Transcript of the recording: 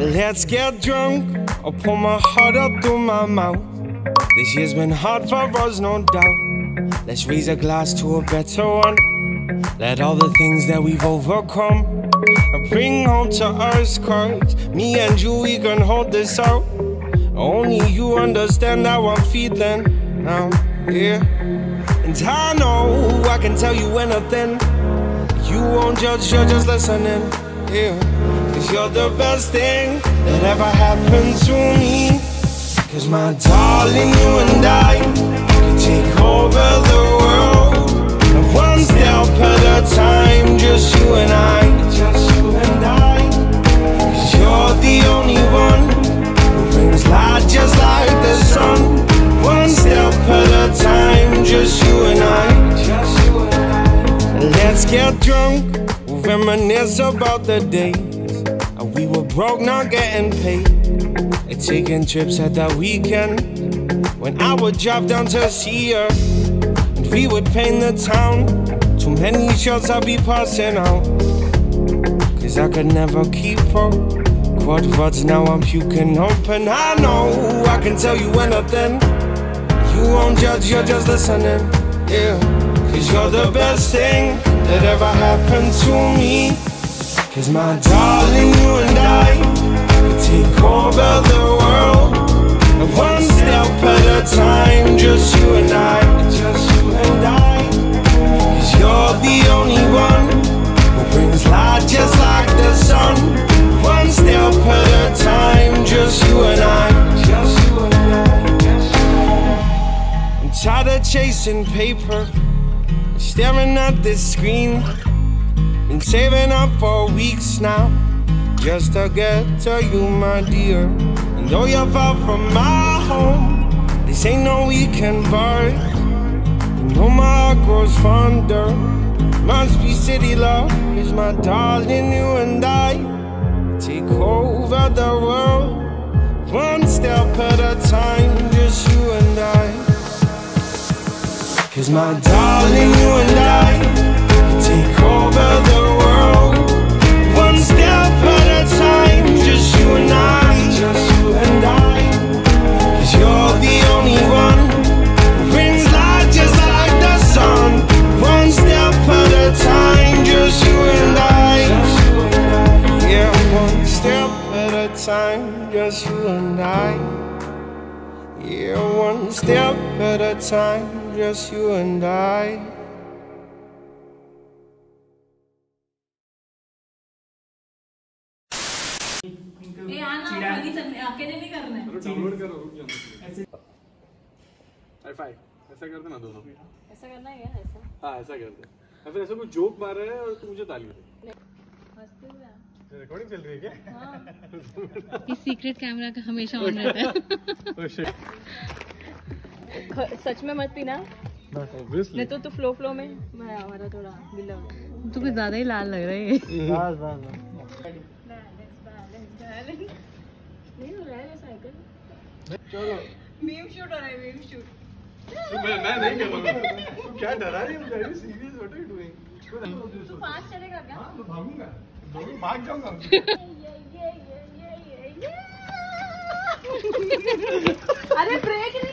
Let's get drunk. I'll pour my heart up through my mouth. This year's been hard for us, no doubt. Let's raise a glass to a better one. Let all the things that we've overcome bring home to us, cause me and you, we can hold this out. Only you understand how I'm feeling now, yeah. And I know I can tell you anything. You won't judge, you're just listening, yeah. Cause you're the best thing that ever happened to me. Cause my darling, you and I can take over the world. One step at a time, just you and I, just you and I. Cause you're the only one who brings light just like the sun. One step at a time, just you and I, just you and I. Let's get drunk, reminisce about the days. We were broke, not getting paid. Taking trips at that weekend when I would drive down to see her. And we would paint the town. Too many shots I'd be passing out. Cause I could never keep up. Quad words now I'm puking. And I know I can tell you anything. You won't judge, you're just listening. Yeah. Cause you're the best thing that ever happened to me. Cause my darling, you and I could take over the world. One step at a time, just you and I, just you and I. Cause you're the only one who brings light just like the sun. One step at a time, just you and I, just you and I. just you and I. I'm tired of chasing paper, staring at this screen. Been saving up for weeks now, just to get to you, my dear. And though you're far from my home, this ain't no weekend bar. You know my heart grows fonder. Must be city love, is my darling, you and I take over the world. One step at a time, just you and I. Cause my darling, you and I take over the time, just you and I. Yeah, one step at a time, just you and I. ए आना खाली चलने अकेले नहीं करना है। Download करो रुक जाओ। हाई फाई ऐसा करते ना दोनों। ऐसा करना है ऐसा? हाँ ऐसा करते। फिर ऐसा कोई जोक मार रहा है और तू मुझे ताली दे। हँसते हुए आ। रिकॉर्डिंग चल रही है क्या? ये सीक्रेट कैमरा का हमेशा ऑन रहता है। Oh सच में मत पीना। नहीं तो तू फ्लो फ्लो में मैं हमारा थोड़ा गिला हो तू कुछ ज़्यादा ही लाल लग रहा है। ये नहीं हो रहा है साइकिल मीम शूट हो रहा है मीम शूट मैं मैं नहीं कर रहा क्या डरा रही है serious what are you doing तू फास्ट चलेगा क्या? तो भागूँगा। भागूं- भाग जाऊँगा अरे ब्रेक नहीं